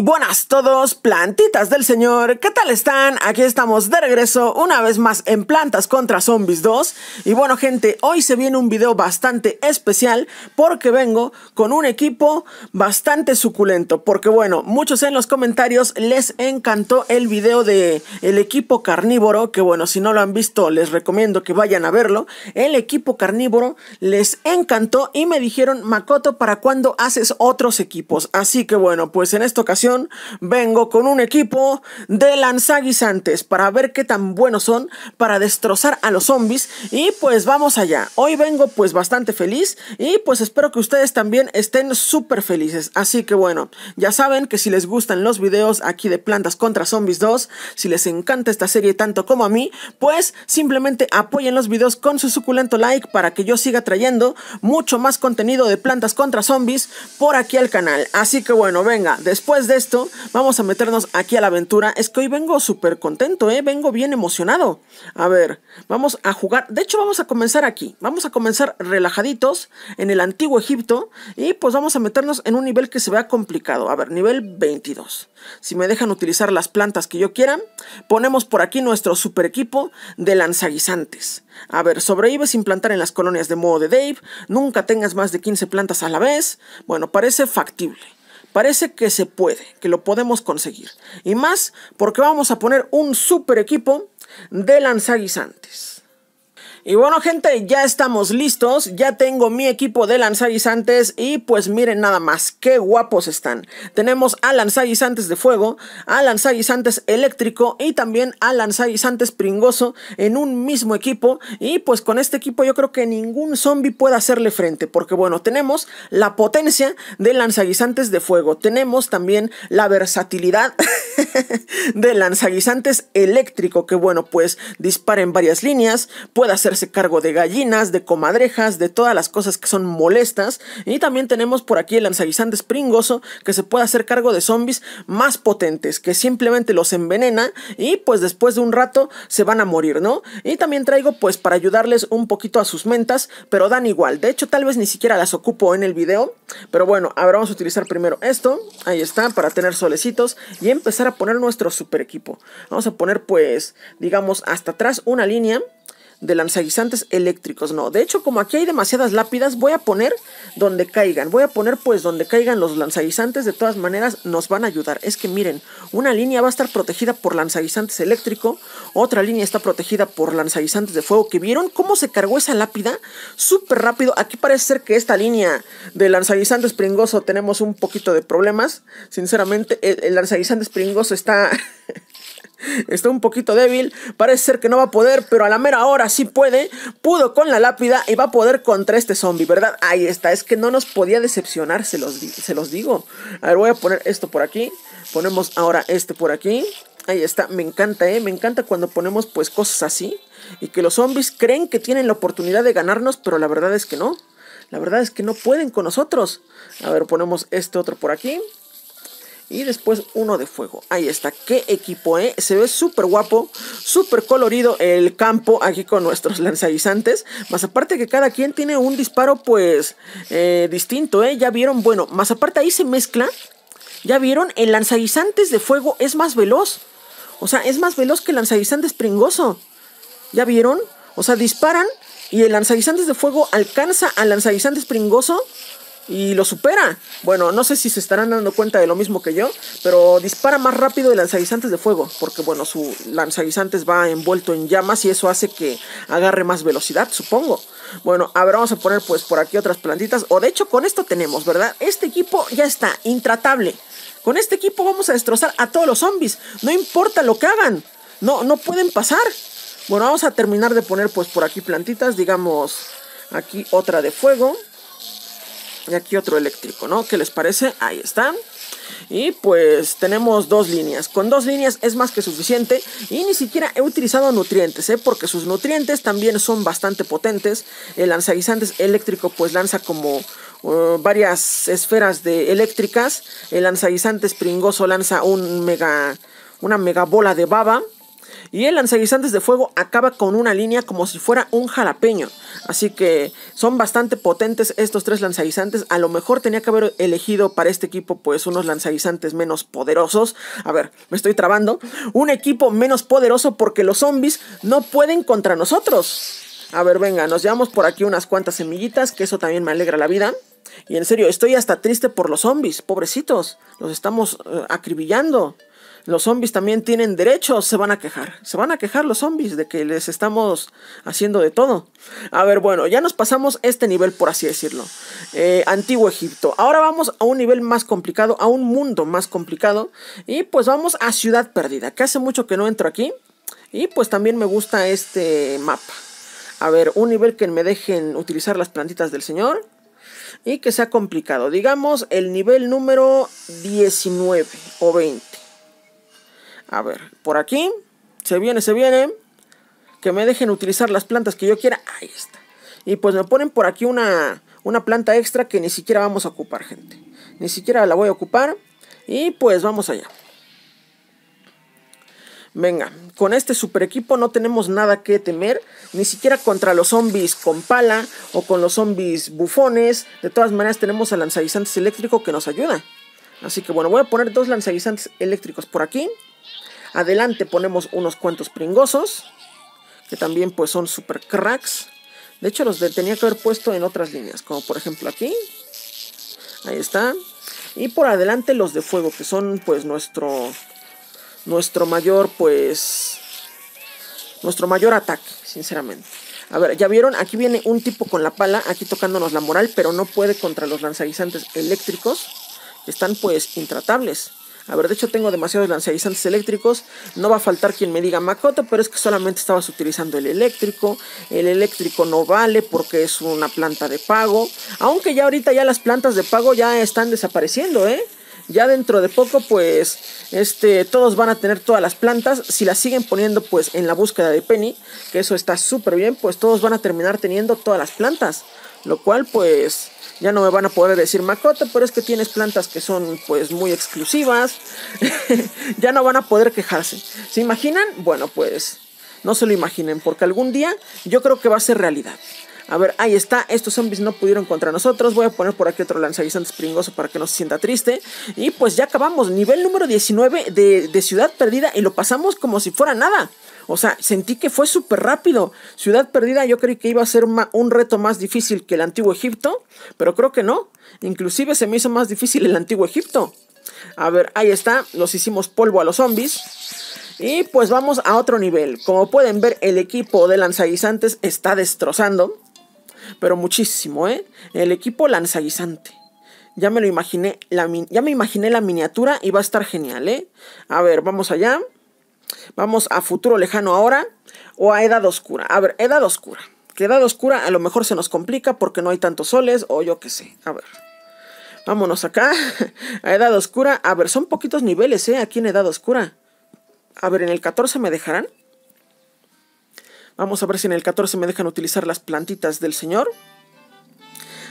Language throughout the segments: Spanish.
Buenas todos, plantitas del señor, ¿qué tal están? Aquí estamos de regreso una vez más en Plantas contra Zombies 2 Y bueno gente, hoy se viene un video bastante especial porque vengo con un equipo bastante suculento. Porque bueno, muchos en los comentarios les encantó el video de el equipo carnívoro Que bueno, si no lo han visto les recomiendo que vayan a verlo. El equipo carnívoro les encantó y me dijeron Makoto para cuando haces otros equipos Así que bueno, pues en esta ocasión vengo con un equipo de lanzaguisantes para ver qué tan buenos son para destrozar a los zombies y pues vamos allá. Hoy vengo pues bastante feliz y pues espero que ustedes también estén súper felices. Así que bueno, ya saben que si les gustan los videos aquí de Plantas contra Zombies 2, si les encanta esta serie tanto como a mí, pues simplemente apoyen los videos con su suculento like para que yo siga trayendo mucho más contenido de Plantas contra Zombies por aquí al canal. Así que bueno, venga, después de esto, vamos a meternos aquí a la aventura. Es que hoy vengo súper contento, ¿eh? Vengo bien emocionado. A ver, vamos a jugar. De hecho, vamos a comenzar aquí. Vamos a comenzar relajaditos en el antiguo Egipto. Y pues vamos a meternos en un nivel que se vea complicado. A ver, nivel 22. Si me dejan utilizar las plantas que yo quiera, ponemos por aquí nuestro super equipo de lanzaguisantes. A ver, sobrevive sin plantar en las colonias de modo de Dave. Nunca tengas más de 15 plantas a la vez. Bueno, parece factible. Parece que se puede, que lo podemos conseguir. Y más porque vamos a poner un super equipo de lanzaguisantes. Y bueno gente, ya estamos listos, ya tengo mi equipo de lanzaguisantes y pues miren nada más, qué guapos están. Tenemos a lanzaguisantes de fuego, a lanzaguisantes eléctrico y también a lanzaguisantes pringoso en un mismo equipo. Y pues con este equipo yo creo que ningún zombie puede hacerle frente, porque bueno, tenemos la potencia de lanzaguisantes de fuego, tenemos también la versatilidad de lanzaguisantes eléctrico, que bueno, pues dispara en varias líneas, puede hacer cargo de gallinas, de comadrejas, de todas las cosas que son molestas. Y también tenemos por aquí el lanzaguisante springoso que se puede hacer cargo de zombies más potentes, que simplemente los envenena y pues después de un rato se van a morir, ¿no? Y también traigo pues para ayudarles un poquito a sus mentas, pero dan igual. De hecho tal vez ni siquiera las ocupo en el video, pero bueno, ahora vamos a utilizar primero esto, ahí está, para tener solecitos y empezar a poner nuestro super equipo. Vamos a poner pues, digamos, hasta atrás una línea de lanzaguisantes eléctricos. No, de hecho, como aquí hay demasiadas lápidas, voy a poner donde caigan. Voy a poner pues donde caigan los lanzaguisantes. De todas maneras, nos van a ayudar. Es que miren, una línea va a estar protegida por lanzaguisantes eléctrico. Otra línea está protegida por lanzaguisantes de fuego. ¿Que vieron cómo se cargó esa lápida? Súper rápido. Aquí parece ser que esta línea de lanzaguisantes pringoso tenemos un poquito de problemas. Sinceramente, el, el lanzaguisante pringoso está... Está un poquito débil. Parece ser que no va a poder, pero a la mera hora sí puede. Pudo con la lápida y va a poder contra este zombie, ¿verdad? Ahí está. Es que no nos podía decepcionar, se los, se los digo. A ver, voy a poner esto por aquí. Ponemos ahora este por aquí. Ahí está. Me encanta, ¿eh? Me encanta cuando ponemos pues cosas así. Y que los zombies creen que tienen la oportunidad de ganarnos, pero la verdad es que no. La verdad es que no pueden con nosotros. A ver, ponemos este otro por aquí. Y después uno de fuego. Ahí está. Qué equipo, ¿eh? Se ve súper guapo, súper colorido el campo aquí con nuestros lanzaguisantes. Más aparte que cada quien tiene un disparo, pues, eh, distinto, ¿eh? Ya vieron, bueno, más aparte ahí se mezcla. Ya vieron, el lanzaguisantes de fuego es más veloz. O sea, es más veloz que el lanzaguisantes pringoso. ¿Ya vieron? O sea, disparan y el lanzaguisantes de fuego alcanza al lanzaguisantes pringoso y lo supera. Bueno, no sé si se estarán dando cuenta de lo mismo que yo, pero dispara más rápido el lanzaguisantes de fuego, porque bueno, su lanzaguisantes va envuelto en llamas y eso hace que agarre más velocidad, supongo. Bueno, a ver, vamos a poner pues por aquí otras plantitas, o de hecho con esto tenemos, ¿verdad? Este equipo ya está, intratable. Con este equipo vamos a destrozar a todos los zombies, no importa lo que hagan, no, no pueden pasar. Bueno, vamos a terminar de poner pues por aquí plantitas, digamos, aquí otra de fuego. Y aquí otro eléctrico, ¿no? ¿Qué les parece? Ahí están. Y pues tenemos dos líneas. Con dos líneas es más que suficiente. Y ni siquiera he utilizado nutrientes, ¿eh? Porque sus nutrientes también son bastante potentes. El lanzaguisantes eléctrico pues lanza como uh, varias esferas de eléctricas. El lanzaguisantes pringoso lanza un mega, una mega bola de baba. Y el lanzaguisantes de fuego acaba con una línea como si fuera un jalapeño. Así que son bastante potentes estos tres lanzaguisantes. A lo mejor tenía que haber elegido para este equipo pues unos lanzaguisantes menos poderosos. A ver, me estoy trabando. Un equipo menos poderoso porque los zombies no pueden contra nosotros. A ver, venga, nos llevamos por aquí unas cuantas semillitas, que eso también me alegra la vida. Y en serio, estoy hasta triste por los zombies, pobrecitos. Los estamos eh, acribillando. Los zombies también tienen derechos, se van a quejar. Se van a quejar los zombies de que les estamos haciendo de todo. A ver, bueno, ya nos pasamos este nivel, por así decirlo. Eh, Antiguo Egipto. Ahora vamos a un nivel más complicado, a un mundo más complicado. Y pues vamos a Ciudad Perdida, que hace mucho que no entro aquí. Y pues también me gusta este mapa. A ver, un nivel que me dejen utilizar las plantitas del señor. Y que sea complicado. Digamos el nivel número 19 o 20. A ver, por aquí. Se viene, se viene. Que me dejen utilizar las plantas que yo quiera. Ahí está. Y pues me ponen por aquí una, una planta extra que ni siquiera vamos a ocupar, gente. Ni siquiera la voy a ocupar. Y pues vamos allá. Venga, con este super equipo no tenemos nada que temer, ni siquiera contra los zombies con pala o con los zombies bufones. De todas maneras tenemos al lanzaguisantes eléctrico que nos ayuda. Así que bueno, voy a poner dos lanzaguisantes eléctricos por aquí. Adelante ponemos unos cuantos pringosos, que también pues son super cracks. De hecho los tenía que haber puesto en otras líneas, como por ejemplo aquí. Ahí está. Y por adelante los de fuego, que son pues nuestro nuestro mayor, pues, nuestro mayor ataque, sinceramente. A ver, ya vieron, aquí viene un tipo con la pala, aquí tocándonos la moral, pero no puede contra los lanzaguisantes eléctricos, que están pues intratables. A ver, de hecho tengo demasiados lanzaguisantes eléctricos. No va a faltar quien me diga Makoto, pero es que solamente estabas utilizando el eléctrico. El eléctrico no vale porque es una planta de pago. Aunque ya ahorita ya las plantas de pago ya están desapareciendo, ¿eh? Ya dentro de poco, pues, este, todos van a tener todas las plantas. Si las siguen poniendo, pues, en la búsqueda de Penny, que eso está súper bien, pues todos van a terminar teniendo todas las plantas. Lo cual, pues, ya no me van a poder decir Makoto, pero es que tienes plantas que son, pues, muy exclusivas. ya no van a poder quejarse. ¿Se imaginan? Bueno, pues, no se lo imaginen, porque algún día yo creo que va a ser realidad. A ver, ahí está. Estos zombies no pudieron contra nosotros. Voy a poner por aquí otro lanzaguisantes pringoso para que no se sienta triste. Y pues ya acabamos. Nivel número 19 de, Ciudad Perdida. Y lo pasamos como si fuera nada. O sea, sentí que fue súper rápido. Ciudad Perdida yo creí que iba a ser un reto más difícil que el Antiguo Egipto. Pero creo que no. Inclusive se me hizo más difícil el Antiguo Egipto. A ver, ahí está. Los hicimos polvo a los zombies. Y pues vamos a otro nivel. Como pueden ver, el equipo de lanzaguisantes está destrozando pero muchísimo, ¿eh? El equipo lanzaguisante. Ya me lo imaginé, la, ya me imaginé la miniatura y va a estar genial, ¿eh? A ver, vamos allá. Vamos a futuro lejano ahora o a edad oscura. A ver, edad oscura. Que edad oscura a lo mejor se nos complica porque no hay tantos soles o yo qué sé. A ver. Vámonos acá a edad oscura. A ver, son poquitos niveles, ¿eh? Aquí en edad oscura. A ver, en el 14 me dejarán. Vamos a ver si en el 14 me dejan utilizar las plantitas del señor.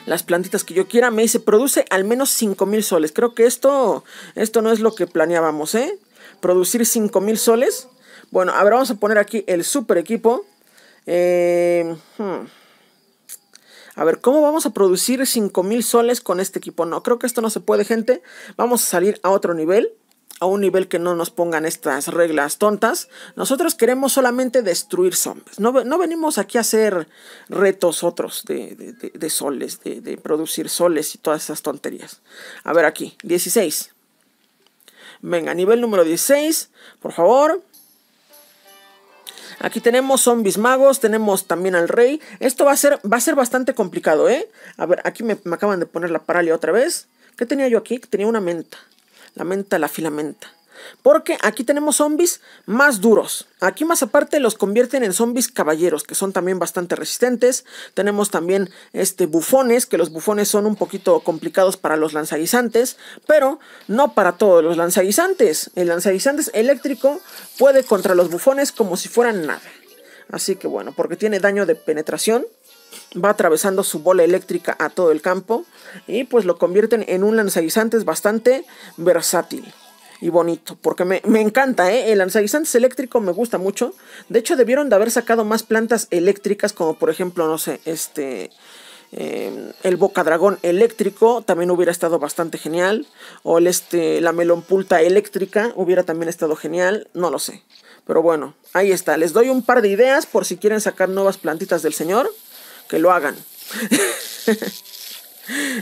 Las plantitas que yo quiera. Me dice, produce al menos 5000 soles. Creo que esto, esto no es lo que planeábamos, ¿eh? Producir 5000 soles. Bueno, a ver, vamos a poner aquí el super equipo. Eh, hmm. A ver, ¿cómo vamos a producir 5000 soles con este equipo? No, creo que esto no se puede, gente. Vamos a salir a otro nivel a un nivel que no nos pongan estas reglas tontas. Nosotros queremos solamente destruir zombies. No, venimos aquí a hacer retos otros de, soles, de, producir soles y todas esas tonterías. A ver aquí, 16. Venga, nivel número 16, por favor. Aquí tenemos zombies magos, tenemos también al rey. Esto va a ser, va a ser bastante complicado, ¿eh? A ver, aquí me, me acaban de poner la paralia otra vez. ¿Qué tenía yo aquí? Tenía una menta la menta, la filamenta. Porque aquí tenemos zombies más duros. Aquí más aparte los convierten en zombies caballeros, que son también bastante resistentes. Tenemos también este, bufones, que los bufones son un poquito complicados para los lanzaguisantes, pero no para todos los lanzaguisantes. El lanzaguisantes eléctrico puede contra los bufones como si fueran nada. Así que bueno, porque tiene daño de penetración, va atravesando su bola eléctrica a todo el campo y pues lo convierten en un lanzaguisantes bastante versátil. Y bonito. Porque me, encanta, ¿eh? El lanzaguisantes eléctrico me gusta mucho. De hecho, debieron de haber sacado más plantas eléctricas, como por ejemplo, no sé, este... Eh, el boca dragón eléctrico también hubiera estado bastante genial. O el este, la melonpulta eléctrica hubiera también estado genial. No lo sé. Pero bueno, ahí está. Les doy un par de ideas por si quieren sacar nuevas plantitas del señor. Que lo hagan.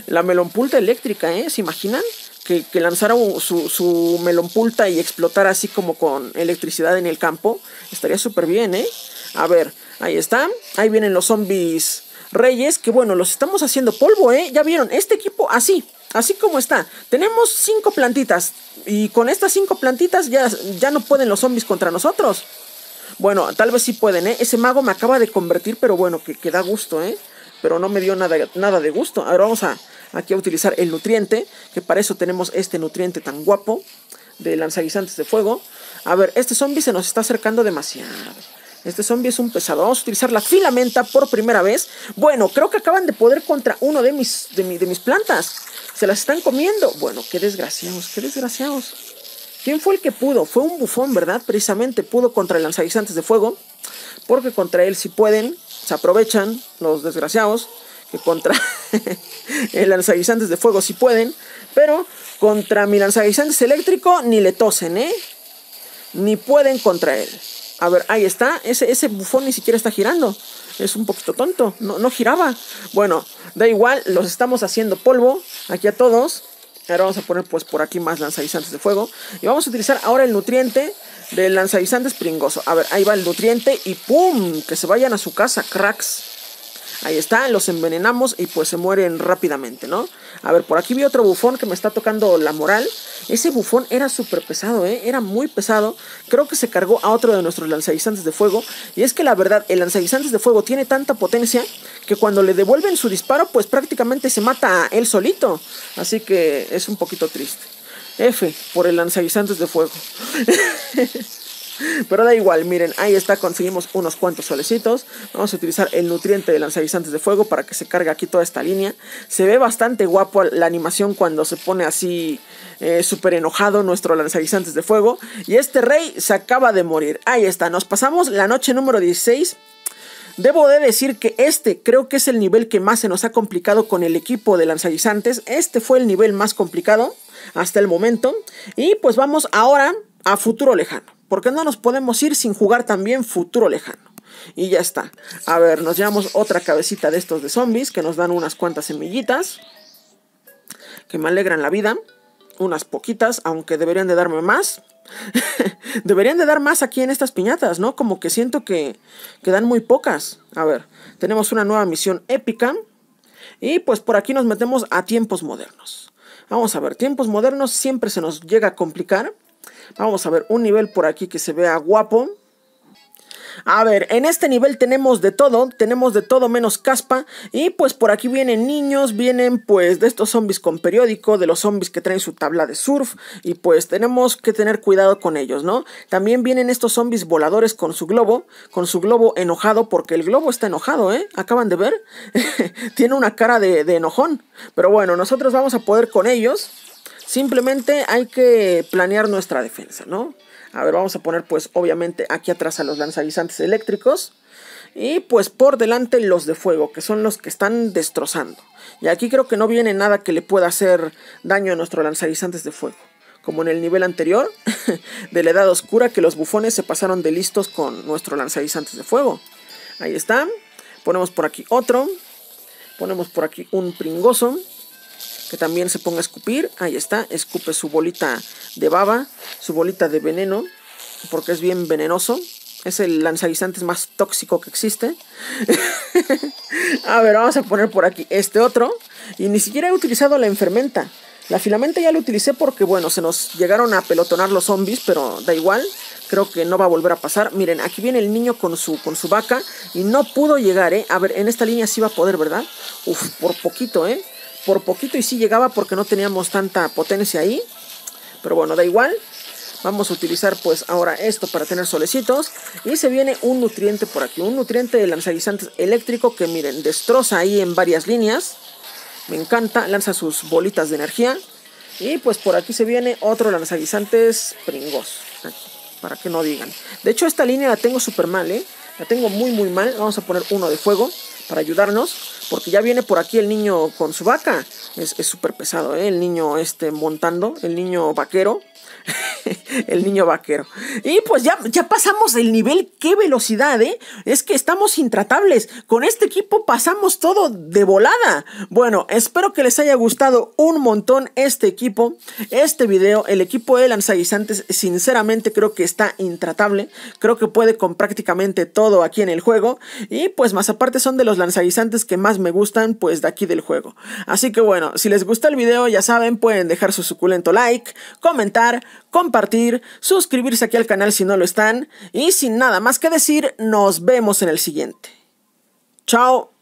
la melonpulta eléctrica, ¿eh? ¿Se imaginan? Que, lanzara su, su melonpulta y explotara así como con electricidad en el campo. Estaría súper bien, ¿eh? A ver, ahí está. Ahí vienen los zombies reyes. Que bueno, los estamos haciendo polvo, ¿eh? Ya vieron, este equipo así. Así como está. Tenemos cinco plantitas. Y con estas cinco plantitas ya, ya no pueden los zombies contra nosotros. Bueno, tal vez sí pueden, ¿eh? Ese mago me acaba de convertir, pero bueno, que, que da gusto, ¿eh? Pero no me dio nada, nada de gusto. Ahora vamos a, aquí a utilizar el nutriente, que para eso tenemos este nutriente tan guapo de lanzaguisantes de fuego. A ver, este zombie se nos está acercando demasiado. Este zombie es un pesado. Vamos a utilizar la filamenta por primera vez. Bueno, creo que acaban de poder contra uno de mis, de, de mis plantas. Se las están comiendo. Bueno, qué desgraciados, qué desgraciados. ¿Quién fue el que pudo? Fue un bufón, ¿verdad? Precisamente pudo contra el lanzaguisantes de fuego. Porque contra él si pueden, aprovechan los desgraciados. Que contra lanzaguisantes de fuego si pueden. Pero contra mi lanzaguisantes eléctrico ni le tosen, ¿eh? Ni pueden contra él. A ver, ahí está. Ese, ese bufón ni siquiera está girando. Es un poquito tonto. No, no giraba. Bueno, da igual. Los estamos haciendo polvo. Aquí a todos. Ahora vamos a poner pues por aquí más lanzaguisantes de fuego. Y vamos a utilizar ahora el nutriente del lanzaguisantes pringoso. A ver, ahí va el nutriente y ¡pum! Que se vayan a su casa, cracks. Ahí está, los envenenamos y pues se mueren rápidamente, ¿no? A ver, por aquí vi otro bufón que me está tocando la moral. Ese bufón era súper pesado, ¿eh? Era muy pesado. Creo que se cargó a otro de nuestros lanzaguisantes de fuego. Y es que la verdad, el lanzaguisantes de fuego tiene tanta potencia que cuando le devuelven su disparo, pues prácticamente se mata a él solito. Así que es un poquito triste. F por el lanzaguisantes de fuego. Pero da igual, miren, ahí está, conseguimos unos cuantos solecitos. Vamos a utilizar el nutriente de lanzaguisantes de fuego para que se cargue aquí toda esta línea. Se ve bastante guapo la animación cuando se pone así eh, súper enojado nuestro lanzaguisantes de fuego. Y este rey se acaba de morir. Ahí está, nos pasamos la noche número 16. Debo de decir que este creo que es el nivel que más se nos ha complicado con el equipo de lanzaguisantes. Este fue el nivel más complicado hasta el momento. Y pues vamos ahora a futuro lejano. Porque no nos podemos ir sin jugar también futuro lejano. Y ya está. A ver, nos llevamos otra cabecita de estos de zombies que nos dan unas cuantas semillitas. Que me alegran la vida. Unas poquitas, aunque deberían de darme más. deberían de dar más aquí en estas piñatas, ¿no? Como que siento que, que dan muy pocas. A ver, tenemos una nueva misión épica. Y pues por aquí nos metemos a tiempos modernos. Vamos a ver, tiempos modernos siempre se nos llega a complicar. Vamos a ver un nivel por aquí que se vea guapo. A ver, en este nivel tenemos de todo, tenemos de todo menos caspa y pues por aquí vienen niños, vienen pues de estos zombies con periódico, de los zombies que traen su tabla de surf y pues tenemos que tener cuidado con ellos, ¿no? También vienen estos zombies voladores con su globo, con su globo enojado porque el globo está enojado, ¿eh? ¿Acaban de ver? Tiene una cara de, de enojón, pero bueno, nosotros vamos a poder con ellos. Simplemente hay que planear nuestra defensa, ¿no? A ver, vamos a poner pues obviamente aquí atrás a los lanzaguisantes eléctricos. Y pues por delante los de fuego, que son los que están destrozando. Y aquí creo que no viene nada que le pueda hacer daño a nuestros lanzaguisantes de fuego. Como en el nivel anterior de la edad oscura que los bufones se pasaron de listos con nuestros lanzaguisantes de fuego. Ahí está. Ponemos por aquí otro. Ponemos por aquí un pringoso que también se ponga a escupir. Ahí está, escupe su bolita de baba, su bolita de veneno, porque es bien venenoso. Es el lanzaguisantes más tóxico que existe. a ver, vamos a poner por aquí este otro. Y ni siquiera he utilizado la enfermenta. La filamenta ya la utilicé porque, bueno, se nos llegaron a pelotonar los zombies, pero da igual. Creo que no va a volver a pasar. Miren, aquí viene el niño con su, con su vaca y no pudo llegar, ¿eh? A ver, en esta línea sí va a poder, ¿verdad? Uf, por poquito, ¿eh? Por poquito y sí llegaba porque no teníamos tanta potencia ahí. Pero bueno, da igual. Vamos a utilizar pues ahora esto para tener solecitos. Y se viene un nutriente por aquí. Un nutriente de lanzaguisantes eléctrico que miren, destroza ahí en varias líneas. Me encanta, lanza sus bolitas de energía. Y pues por aquí se viene otro lanzaguisantes pringos. Para que no digan. De hecho, esta línea la tengo súper mal, ¿eh? La tengo muy, muy mal. Vamos a poner uno de fuego para ayudarnos. Porque ya viene por aquí el niño con su vaca. Es súper pesado, ¿eh? El niño este montando. El niño vaquero. el niño vaquero. Y pues ya, ya pasamos el nivel. ¡Qué velocidad, eh! Es que estamos intratables. Con este equipo pasamos todo de volada. Bueno, espero que les haya gustado un montón este equipo. Este video, el equipo de lanzaguisantes, sinceramente creo que está intratable. Creo que puede con prácticamente todo aquí en el juego. Y pues más aparte son de los lanzaguisantes que más me gustan, pues de aquí del juego. Así que bueno, si les gusta el video, ya saben, pueden dejar su suculento like, comentar, compartir, suscribirse aquí al canal si no lo están y sin nada más que decir, nos vemos en el siguiente. Chao.